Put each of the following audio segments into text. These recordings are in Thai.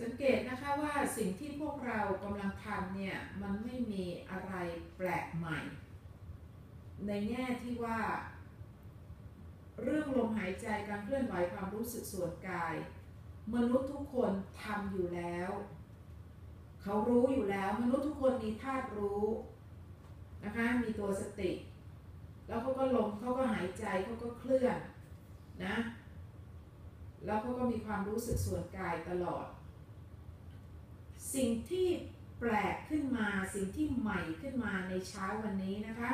สังเกตนะคะว่าสิ่งที่พวกเรากำลังทำเนี่ยมันไม่มีอะไรแปลกใหม่ ในแง่ที่ว่า เรื่องลมหายใจการเคลื่อนไหวความรู้สึกส่วนกาย มนุษย์ทุกคนทำอยู่แล้ว เขารู้อยู่แล้วมนุษย์ทุกคนมีธาตุรู้นะคะมีตัวสติ แล้วเขาก็ลมเขาก็หายใจเขาก็เคลื่อนนะแล้วเขาก็มีความรู้สึกส่วนกายตลอด สิ่งที่แปลกขึ้นมาสิ่งที่ใหม่ขึ้นมาในเช้าวันนี้นะคะ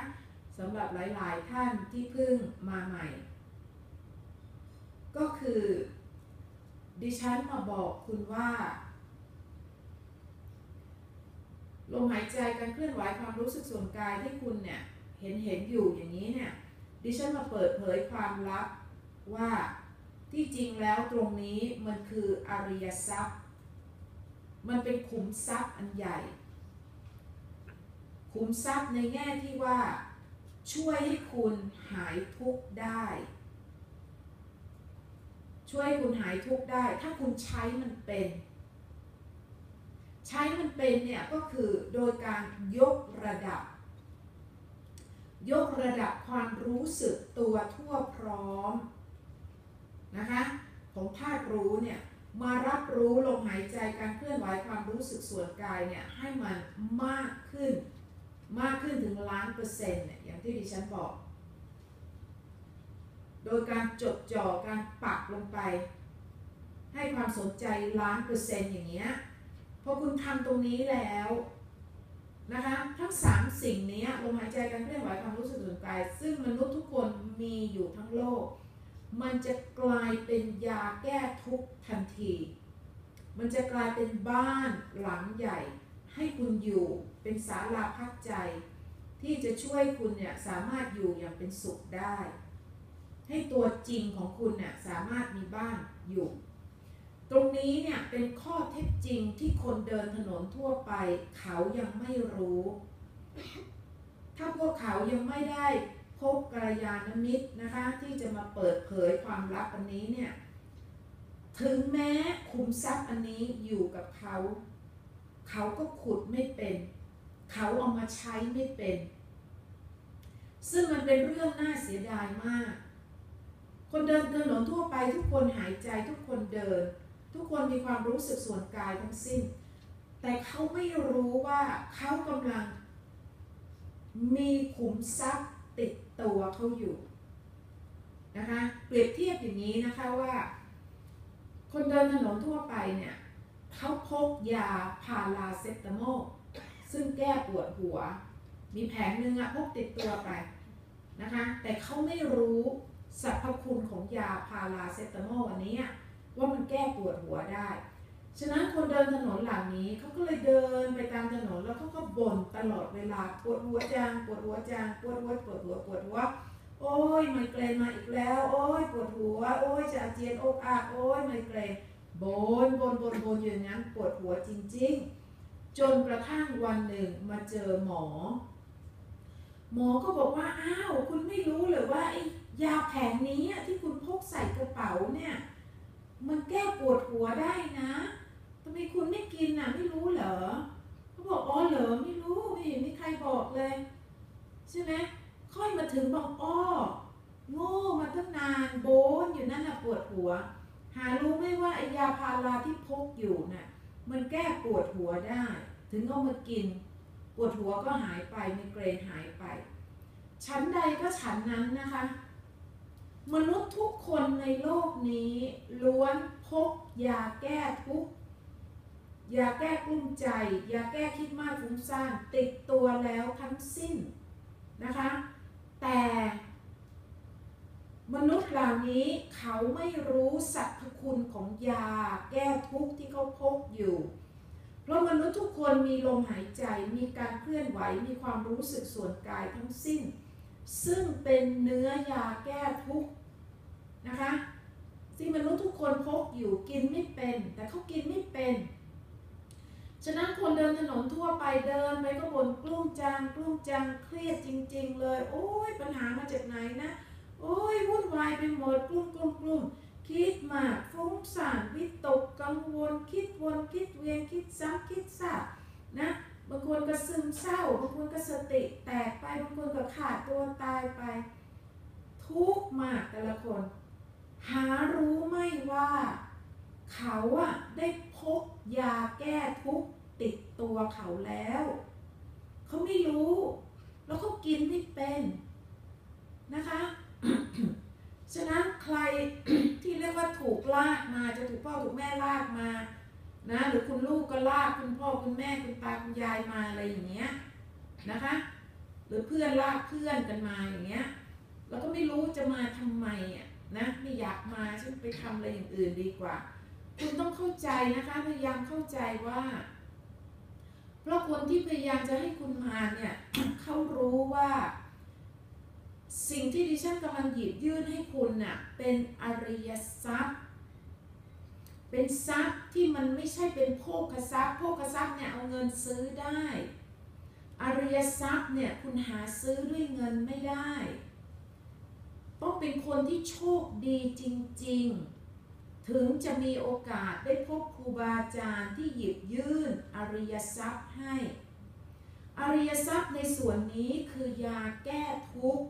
สำหรับหลาย ๆ ท่านที่เพิ่งมาใหม่ ก็คือ ดิฉันมาบอกคุณว่าลมหายใจการเคลื่อนไหวความรู้สึกส่วนกายที่คุณเนี่ยเห็นเห็นอยู่อย่างนี้เนี่ยดิฉันมาเปิดเผยความลับว่าที่จริงแล้วตรงนี้มันคืออริยทรัพย์ มันเป็นขุมทรัพย์อันใหญ่ ขุมทรัพย์ในแง่ที่ว่า ช่วยให้คุณหายทุกข์ได้ ช่วยให้คุณหายทุกข์ได้ ถ้าคุณใช้มันเป็น ใช้มันเป็นเนี่ยก็คือโดยการยกระดับ ยกระดับความรู้สึกตัวทั่วพร้อมนะคะของธาตุรู้เนี่ย มารับรู้ลมหายใจการเคลื่อนไหวความรู้สึกส่วนกายเนี่ยให้มันมากขึ้น มากขึ้นถึงล้านเปอร์เซ็นต์เนี่ยอย่างที่ดิฉันบอก โดยการจดจ่อการปักลงไป ให้ความสนใจล้านเปอร์เซ็นต์อย่างเงี้ยพอคุณทำตรงนี้แล้วนะคะทั้งสามสิ่งนี้ลมหายใจการเคลื่อนไหวความรู้สึกส่วนกาย ซึ่งมนุษย์ทุกคนมีอยู่ทั้งโลก มันจะกลายเป็นยาแก้ทุกข์ทันที มันจะกลายเป็นบ้านหลังใหญ่ ให้คุณอยู่เป็นศาลาพักใจ ที่จะช่วยคุณเนี่ยสามารถอยู่อย่างเป็นสุขได้ ให้ตัวจริงของคุณเนี่ยสามารถมีบ้านอยู่ ตรงนี้เนี่ยเป็นข้อเท็จจริงที่คนเดินถนนทั่วไป เขายังไม่รู้ ถ้าพวกเขายังไม่ได้ บกัลยาณมิตรนะคะ ที่จะมาเปิดเผยความลับอันนี้เนี่ย ถึงแม้คุมทรัพย์อันนี้อยู่กับเขา เขาก็ขุดไม่เป็น เขาเอามาใช้ไม่เป็น ซึ่งมันเป็นเรื่องน่าเสียดายมาก คนเดินถนนทั่วไปทุกคนหายใจทุกคนเดิน ทุกคนมีความรู้สึกส่วนกายทั้งสิ้น แต่เขาไม่รู้ว่าเขากำลังมีขุมทรัพย์ติด ตัวเขาอยู่นะคะเปรียบเทียบอย่างนี้นะคะว่า คนเดินถนนทั่วไปเนี่ยเขาพกยาพาราเซตามอลซึ่งแก้ปวดหัว มีแผงหนึ่งอะพกติดตัวไปนะคะ แต่เขาไม่รู้สรรพคุณของยาพาราเซตามอลอันนี้ว่ามันแก้ปวดหัวได้ ฉะนั้นคนเดินถนนเหล่านี้เขาก็เลยเดินไปตามถนนแล้วเขาก็บ่นตลอดเวลาปวดหัวจังปวดหัวจังปวดหัวปวดหัวปวดหัวโอ้ยไมเกรนมาอีกแล้ว โอ้ยปวดหัว โอ้ยจะอาเจียนอกอักโอ้ยไมเกรนบนบนบนบนอย่างนั้นปวดหัวจริง ๆ จนกระทั่งวันหนึ่งมาเจอหมอ หมอก็บอกว่าอ้าวคุณไม่รู้เลยว่าไอ้ยาแผงนี้ที่คุณพกใส่กระเป๋าเนี่ย มันแก้ปวดหัวได้นะ ทำไมคุณไม่กินอะ ไม่รู้เหรอเขาบอกอ๋อเหรอไม่รู้ไม่เห็นมีใครบอกเลย ใช่ไหมค่อยมาถึงบอกอ้อโง่มาตั้งนานโบนอยู่นั่นน่ะปวดหัว หารู้ไหมว่าไอยาพาราที่พกอยู่น่ะ มันแก้ปวดหัวได้ ถึงเอามากิน ปวดหัวก็หายไปไมเกรนหายไป ชั้นใดก็ชั้นนั้นนะคะ มนุษย์ทุกคนในโลกนี้ ล้วนพกยาแก้ทุกข์ ยาแก้กลุ้มใจยาแก้คิดมากฟุ้งซ่านติดตัวแล้วทั้งสิ้นนะคะ แต่มนุษย์เหล่านี้เขาไม่รู้สรรพคุณของยาแก้ทุกข์ที่เขาพกอยู่ เพราะมนุษย์ทุกคนมีลมหายใจ มีการเคลื่อนไหว มีความรู้สึกส่วนกายทั้งสิ้น ซึ่งเป็นเนื้อยาแก้ทุกข์นะคะที่มนุษย์ทุกคนพกอยู่กินไม่เป็น แต่เขากินไม่เป็น ฉะนั้นคนเดินถนนทั่วไปเดินไปก็บ่นกลุ้มจังกลุ้มจังเครียดจริง ๆ เลย โอ้ยปัญหามาจากไหนนะ โอ้ยวุ่นวายไปหมดกลุ้มกลุ้มกลุ้มคิดมากฟุ้งซ่านวิตกกังวล คิดวนคิดเวียนคิดซ้ำคิดซากนะบางคนก็ซึมเศร้าบางคนก็สติแตกไปบางคนก็ขาดตัวตายไป ทุกข์มากแต่ละคน หารู้ไหม่ว่า เขาอะได้พกยาแก้ทุกข์ติดตัวเขาแล้ว เขาไม่รู้ แล้วเขากินไม่เป็นนะคะฉะนั้นใครที่เรียกว่าถูกลากมาจะถูกพ่อถูกแม่ลากมานะหรือคุณลูกก็ลากคุณพ่อคุณแม่คุณตาคุณยายมาอะไรอย่างเงี้ยนะคะ หรือเพื่อนลากเพื่อนกันมาอย่างเงี้ยเราก็ไม่รู้จะมาทำไมอะนะไม่อยากมาฉันไปทำอะไรอย่างอื่นดีกว่า คุณต้องเข้าใจนะคะพยายามเข้าใจว่า เพราะคนที่พยายามจะให้คุณมาเนี่ยเขารู้ว่า สิ่งที่ดิฉันกำลังหยิบยื่นให้คุณน่ะเป็นอริยทรัพย์ เป็นทรัพย์ที่มันไม่ใช่เป็นโภคทรัพย์โภคทรัพย์เนี่ยเอาเงินซื้อได้ อริยทรัพย์เนี่ยคุณหาซื้อด้วยเงินไม่ได้ ต้องเป็นคนที่โชคดีจริง ๆ ถึงจะมีโอกาสได้พบครูบาอาจารย์ที่หยิบยื่นอริยทรัพย์ให้ อริยทรัพย์ในส่วนนี้คือยาแก้ทุกข์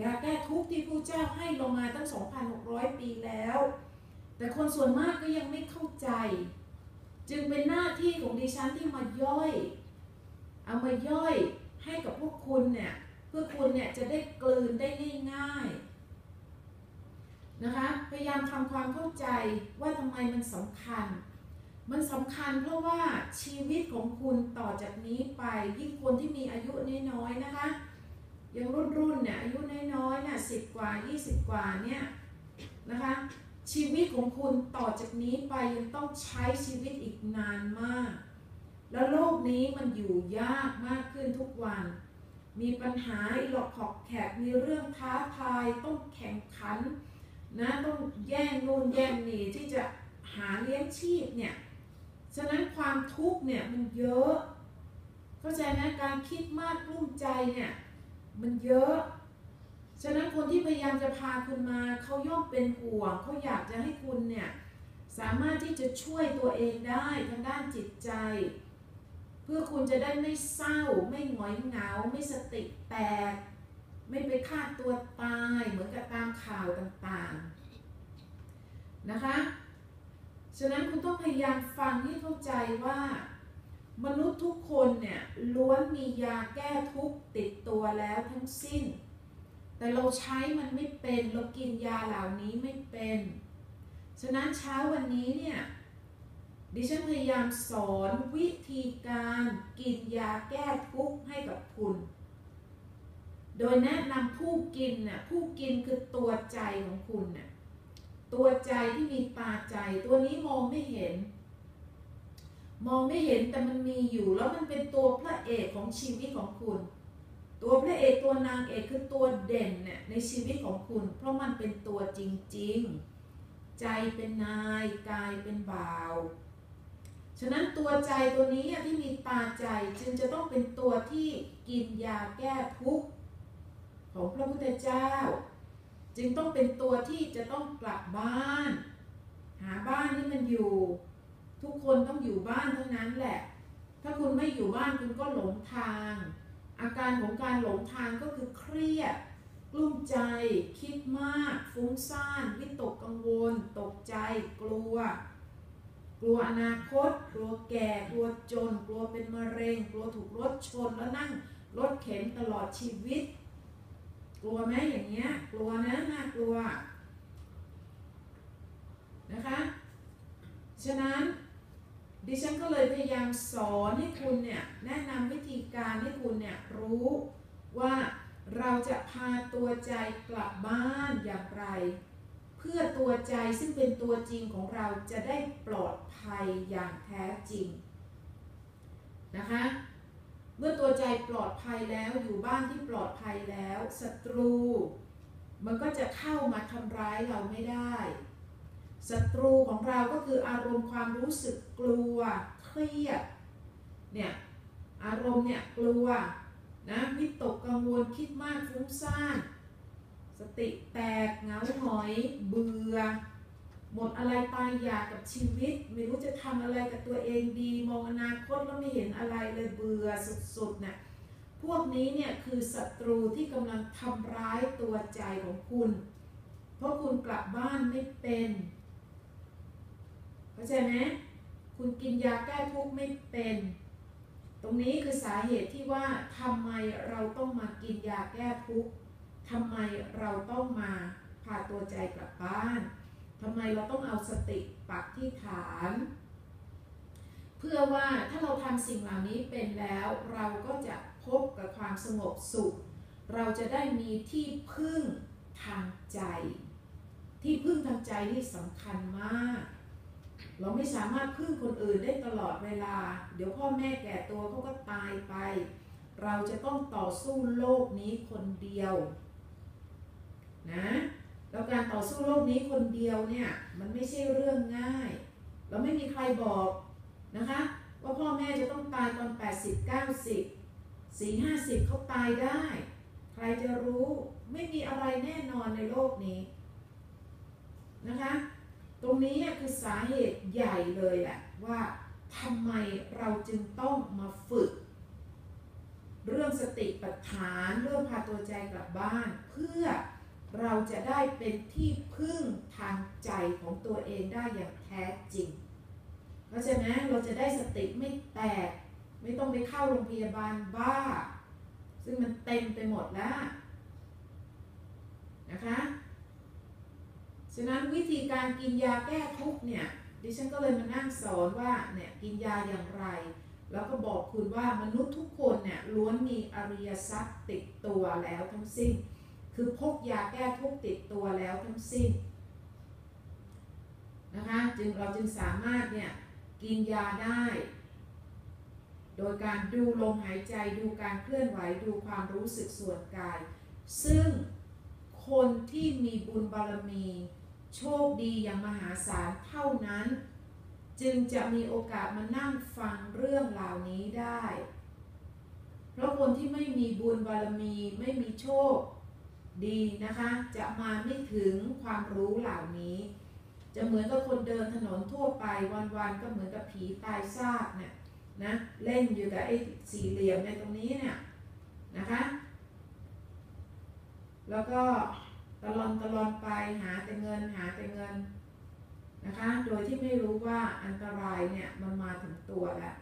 ยาแก้ทุกข์ที่พระเจ้าให้เรามาตั้ง 2,600 ปีแล้ว แต่คนส่วนมากก็ยังไม่เข้าใจ จึงเป็นหน้าที่ของดิฉันที่มาย่อย เอามาย่อยให้กับพวกคุณเนี่ยเพื่อคุณเนี่ยจะได้กลืนได้ง่ายๆ นะคะพยายามทำความเข้าใจว่าทำไมมันสำคัญ มันสำคัญเพราะว่าชีวิตของคุณต่อจากนี้ไปยิ่งคนที่มีอายุน้อยๆนะคะยังรุ่นรุ่นเนี่ยอายุน้อยๆเนี่ยสิบกว่า 20 กว่าเนี่ยนะคะชีวิตของคุณต่อจากนี้ไปยังต้องใช้ชีวิตอีกนานมาก แล้วโลกนี้มันอยู่ยากมากขึ้นทุกวัน มีปัญหาหลอกขอกแขกมีเรื่องท้าทายต้องแข่งขัน นะต้องแย่งนู่นแย่งนี่ที่จะหาเลี้ยงชีพเนี่ยฉะนั้นความทุกข์เนี่ยมันเยอะ เข้าใจไหมการคิดมากรุ่มใจเนี่ยมันเยอะ ฉะนั้นคนที่พยายามจะพาคุณมาเขาย่อมเป็นห่วงเขาอยากจะให้คุณเนี่ยสามารถที่จะช่วยตัวเองได้ทางด้านจิตใจ เพื่อคุณจะได้ไม่เศร้าไม่หงอยเหงา ไม่สติแตก ไม่ไปฆ่าตัวตายเหมือนกับตามข่าวต่างๆนะคะ ฉะนั้นคุณต้องพยายามฟังให้เข้าใจว่า มนุษย์ทุกคนเนี่ยล้วนมียาแก้ทุกข์ติดตัวแล้วทั้งสิ้น แต่เราใช้มันไม่เป็นเรากินยาเหล่านี้ไม่เป็น ฉะนั้นเช้าวันนี้เนี่ยดิฉันพยายามสอนวิธีการกินยาแก้ทุกข์ให้กับคุณ ดยแนะนำผู้กินน่ะผู้กินคือตัวใจของคุณน่ะตัวใจที่มีตาใจ ตัวนี้มองไม่เห็น มองไม่เห็นแต่มันมีอยู่ แล้วมันเป็นตัวพระเอกของชีวิตของคุณ ตัวพระเอกตัวนางเอกคือตัวเด่นเนี่ยในชีวิตของคุณ เพราะมันเป็นตัวจริง ๆ ใจเป็นนายกายเป็นบ่าวฉะนั้นตัวใจตัวนี้ที่มีตาใจจึงจะต้องเป็นตัวที่กินยาแก้ทุกข์ ของพระพุทธเจ้า จึงต้องเป็นตัวที่จะต้องกลับบ้าน หาบ้านที่มันอยู่ ทุกคนต้องอยู่บ้านเท่านั้นแหละ ถ้าคุณไม่อยู่บ้านคุณก็หลงทาง อาการของการหลงทางก็คือเครียดกลุ้มใจ คิดมาก ฟุ้งซ่าน วิตกกังวล ตกใจ กลัว กลัวอนาคต กลัวแก่ กลัวจน กลัวเป็นมะเร็ง กลัวถูกรถชนแล้วนั่งรถเข็นตลอดชีวิต กลัวไหมอย่างเงี้ย กลัวนะน่ากลัว นะคะ ฉะนั้นดิฉันก็เลยพยายามสอนให้คุณเนี่ยแนะนำวิธีการให้คุณเนี่ยรู้ว่าเราจะพาตัวใจกลับบ้านอย่างไร เพื่อตัวใจซึ่งเป็นตัวจริงของเราจะได้ปลอดภัยอย่างแท้จริงนะคะ มื่อตัวใจปลอดภัยแล้วอยู่บ้านที่ปลอดภัยแล้วศัตรู มันก็จะเข้ามาทำร้ายเราไม่ได้ศัตรูของเราก็คืออารมณ์ความรู้สึกกลัวเครียดเนี่ยอารมณ์เนี่ยกลัวนะวิตกกังวลคิดมากฟุ้งซ่าน สติแตกเหงาหงอยเบื่อ หมดอะไรตายอยากกับชีวิต ไม่รู้จะทำอะไรกับตัวเองดี มองอนาคตแล้วไม่เห็นอะไรเลยเบื่อสุดๆเนี่ยพวกนี้เนี่ยคือศัตรูที่กำลังทำร้ายตัวใจของคุณ เพราะคุณกลับบ้านไม่เป็นเข้าใจไหมคุณกินยาแก้ทุกข์ไม่เป็น ตรงนี้คือสาเหตุที่ว่าทำไมเราต้องมากินยาแก้ทุกข์ทำไมเราต้องมาพาตัวใจกลับบ้าน ทำไมเราต้องเอาสติปักที่ฐาน เพื่อว่าถ้าเราทำสิ่งเหล่านี้เป็นแล้วเราก็จะพบกับความสงบสุข เราจะได้มีที่พึ่งทางใจ ที่พึ่งทางใจนี่สำคัญมาก เราไม่สามารถพึ่งคนอื่นได้ตลอดเวลา เดี๋ยวพ่อแม่แก่ตัวเขาก็ตายไป เราจะต้องต่อสู้โลกนี้คนเดียว นะ แล้วการต่อสู้โลกนี้คนเดียวเนี่ยมันไม่ใช่เรื่องง่าย เราไม่มีใครบอกนะคะ ว่าพ่อแม่จะต้องตายตอน 80 90 4 50เขาตายได้ ใครจะรู้ไม่มีอะไรแน่นอนในโลกนี้นะคะ ตรงนี้คือสาเหตุใหญ่เลยแหละว่าทำไมเราจึงต้องมาฝึก เรื่องสติปัฏฐานเรื่องพาตัวใจกลับบ้านเพื่อ เราจะได้เป็นที่พึ่งทางใจของตัวเองได้อย่างแท้จริง เพราะฉะนั้นเราจะได้สติไม่แตก ไม่ต้องไปเข้าโรงพยาบาลบ้า ซึ่งมันเต็มไปหมดแล้วนะคะ ฉะนั้นวิธีการกินยาแก้ทุกเนี่ยดิฉันก็เลยมานั่งสอนว่าเนี่ยกินยาอย่างไร แล้วก็บอกคุณว่ามนุษย์ทุกคนเนี่ยล้วนมีอริยทรัพย์ติดตัวแล้วทั้งสิ้น คือพกยาแก้ทุกติดตัวแล้วทั้งสิ้นนะคะจึงเราจึงสามารถเนี่ยกินยาได้ โดยการดูลมหายใจดูการเคลื่อนไหวดูความรู้สึกส่วนกาย ซึ่งคนที่มีบุญบารมี โชคดีอย่างมหาศาลเท่านั้น จึงจะมีโอกาสมานั่งฟังเรื่องเหล่านี้ได้ เพราะคนที่ไม่มีบุญบารมีไม่มีโชค ดีนะคะ จะมาไม่ถึงความรู้เหล่านี้ จะเหมือนกับคนเดินถนนทั่วไปวันๆก็เหมือนกับผีตายซากเนี่ยนะเล่นอยู่กับไอ้สี่เหลี่ยมในตรงนี้เนี่ยนะคะ แล้วก็ตลอนตลอนไปหาแต่เงินหาแต่เงินนะคะ โดยที่ไม่รู้ว่าอันตรายเนี่ยมันมาถึงตัวแล้ว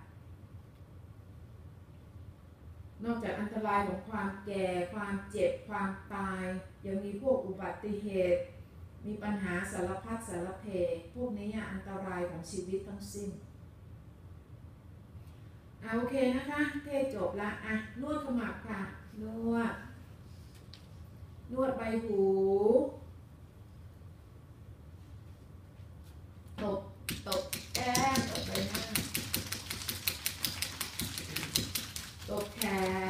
นอกจากอันตรายของความแก่ ความเจ็บ ความตาย ยังมีพวกอุบัติเหตุ มีปัญหาสารพัดสารเพ พวกนี้อันตรายของชีวิตทั้งสิ้นเอาโอเคนะคะ เทศจบละอะนวดขมับค่ะ นวด นวดใบหูตบตบแก้มตบใบหน้า ต